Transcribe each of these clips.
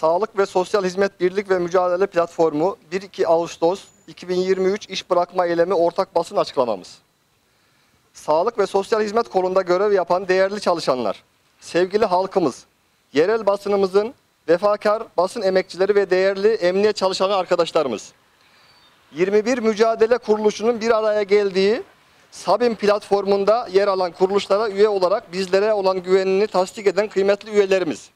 Sağlık ve Sosyal Hizmet Birlik ve Mücadele Platformu 1-2 Ağustos 2023 iş bırakma eylemi ortak basın açıklamamız. Sağlık ve sosyal hizmet kolunda görev yapan değerli çalışanlar, sevgili halkımız, yerel basınımızın vefakar basın emekçileri ve değerli emniyet çalışanı arkadaşlarımız. 21 Mücadele Kuruluşu'nun bir araya geldiği Sabim platformunda yer alan kuruluşlara üye olarak bizlere olan güvenini tasdik eden kıymetli üyelerimiz.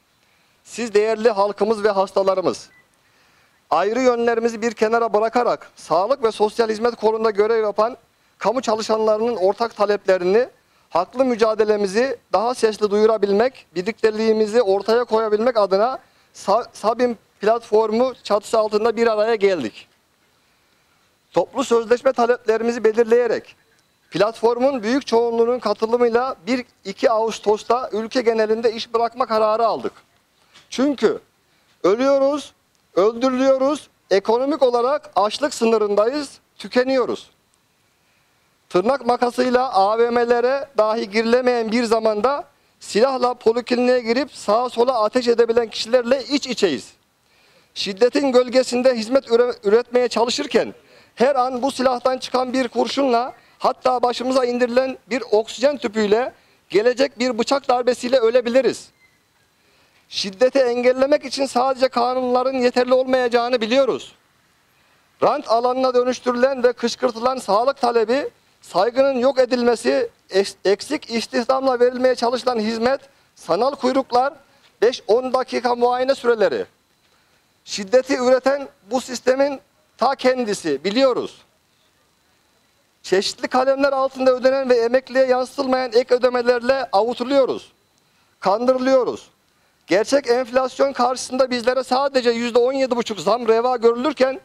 Siz değerli halkımız ve hastalarımız. Ayrı yönlerimizi bir kenara bırakarak sağlık ve sosyal hizmet kolunda görev yapan kamu çalışanlarının ortak taleplerini, haklı mücadelemizi daha sesli duyurabilmek, birlikteliğimizi ortaya koyabilmek adına Sa- Sabim platformu çatısı altında bir araya geldik. Toplu sözleşme taleplerimizi belirleyerek platformun büyük çoğunluğunun katılımıyla 1-2 Ağustos'ta ülke genelinde iş bırakma kararı aldık. Çünkü ölüyoruz, öldürülüyoruz, ekonomik olarak açlık sınırındayız, tükeniyoruz. Tırnak makasıyla AVM'lere dahi girilemeyen bir zamanda silahla polikliniğe girip sağa sola ateş edebilen kişilerle iç içeyiz. Şiddetin gölgesinde hizmet üre- üretmeye çalışırken her an bu silahtan çıkan bir kurşunla hatta başımıza indirilen bir oksijen tüpüyle gelecek bir bıçak darbesiyle ölebiliriz. Şiddeti engellemek için sadece kanunların yeterli olmayacağını biliyoruz. Rant alanına dönüştürülen ve kışkırtılan sağlık talebi, saygının yok edilmesi, es- eksik istihdamla verilmeye çalışılan hizmet, sanal kuyruklar, 5-10 dakika muayene süreleri. Şiddeti üreten bu sistemin ta kendisi biliyoruz. Çeşitli kalemler altında ödenen ve emekliye yansıtılmayan ek ödemelerle avutuluyoruz. Kandırılıyoruz. Gerçek enflasyon karşısında bizlere sadece %17,5 zam reva görülürken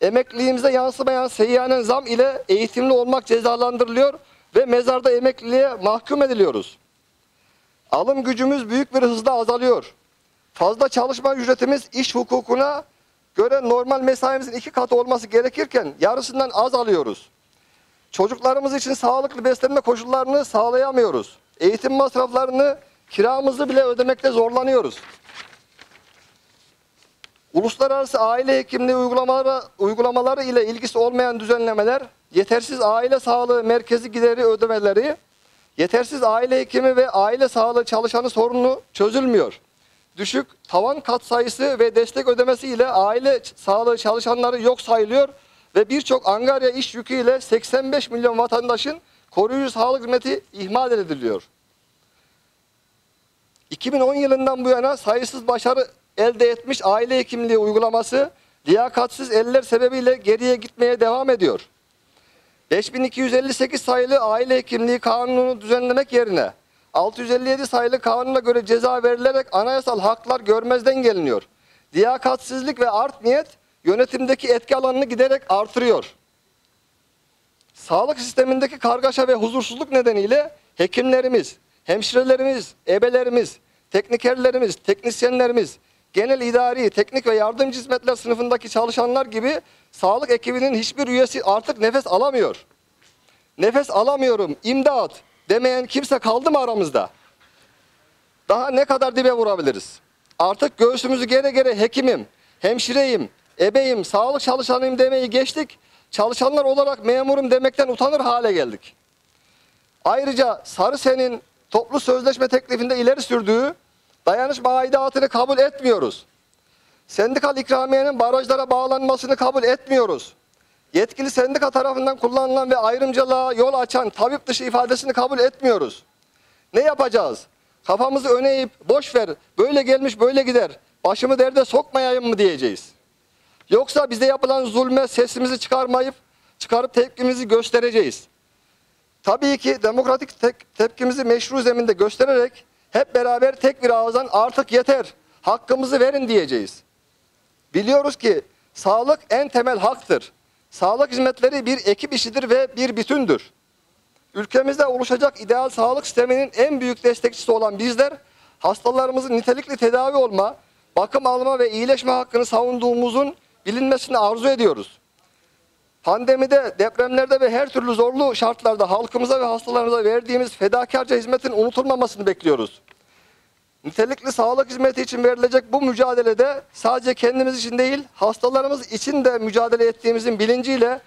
emekliliğimize yansımayan seyyanen zam ile eğitimli olmak cezalandırılıyor ve mezarda emekliliğe mahkum ediliyoruz. Alım gücümüz büyük bir hızla azalıyor. Fazla çalışma ücretimiz iş hukukuna göre normal mesaimizin iki katı olması gerekirken yarısından az alıyoruz. Çocuklarımız için sağlıklı beslenme koşullarını sağlayamıyoruz. Eğitim masraflarını, kiramızı bile ödemekte zorlanıyoruz. Uluslararası aile hekimliği uygulamaları, uygulamaları ile ilgisi olmayan düzenlemeler, yetersiz aile sağlığı merkezi gideri ödemeleri, yetersiz aile hekimi ve aile sağlığı çalışanı sorunu çözülmüyor. Düşük tavan kat sayısı ve destek ödemesi ile aile sağlığı çalışanları yok sayılıyor ve birçok angarya iş yüküyle 85 milyon vatandaşın koruyucu sağlık hizmeti ihmal ediliyor. 2010 yılından bu yana sayısız başarı elde etmiş aile hekimliği uygulaması liyakatsiz eller sebebiyle geriye gitmeye devam ediyor. 5258 sayılı aile hekimliği kanunu düzenlemek yerine 657 sayılı kanuna göre ceza verilerek anayasal haklar görmezden geliniyor. Liyakatsizlik ve art niyet yönetimdeki etki alanını giderek artırıyor. Sağlık sistemindeki kargaşa ve huzursuzluk nedeniyle hekimlerimiz, hemşirelerimiz, ebelerimiz, teknikerlerimiz, teknisyenlerimiz, genel idari, teknik ve yardımcı hizmetler sınıfındaki çalışanlar gibi sağlık ekibinin hiçbir üyesi artık nefes alamıyor. Nefes alamıyorum, imdat demeyen kimse kaldı mı aramızda? Daha ne kadar dibe vurabiliriz? Artık göğsümüzü gere gere hekimim, hemşireyim, ebeyim, sağlık çalışanıyım demeyi geçtik. Çalışanlar olarak memurum demekten utanır hale geldik. Ayrıca Sarı Sen'in toplu sözleşme teklifinde ileri sürdüğü dayanışma aidatını kabul etmiyoruz. Sendikal ikramiyenin barajlara bağlanmasını kabul etmiyoruz. Yetkili sendika tarafından kullanılan ve ayrımcılığa yol açan tabip dışı ifadesini kabul etmiyoruz. Ne yapacağız? Kafamızı öne eğip boş ver böyle gelmiş böyle gider başımı derde sokmayayım mı diyeceğiz. Yoksa bize yapılan zulme sesimizi çıkarmayıp çıkarıp tepkimizi göstereceğiz. Tabii ki demokratik tek- tepkimizi meşru zeminde göstererek hep beraber tek bir ağızdan artık yeter, hakkımızı verin diyeceğiz. Biliyoruz ki sağlık en temel haktır. Sağlık hizmetleri bir ekip işidir ve bir bütündür. Ülkemizde oluşacak ideal sağlık sisteminin en büyük destekçisi olan bizler, hastalarımızın nitelikli tedavi olma, bakım alma ve iyileşme hakkını savunduğumuzun bilinmesini arzu ediyoruz. Pandemide, depremlerde ve her türlü zorlu şartlarda halkımıza ve hastalarımıza verdiğimiz fedakarca hizmetin unutulmamasını bekliyoruz. Nitelikli sağlık hizmeti için verilecek bu mücadelede sadece kendimiz için değil, hastalarımız için de mücadele ettiğimizin bilinciyle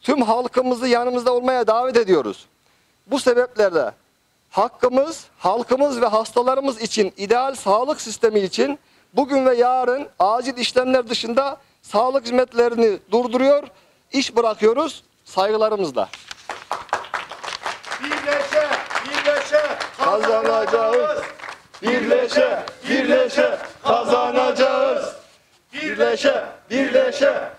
tüm halkımızı yanımızda olmaya davet ediyoruz. Bu sebeplerle hakkımız, halkımız ve hastalarımız için ideal sağlık sistemi için bugün ve yarın acil işlemler dışında sağlık hizmetlerini durduruyor, iş bırakıyoruz saygılarımızla. Birleşe, birleşe kazanacağız. Birleşe, birleşe kazanacağız. Birleşe, birleşe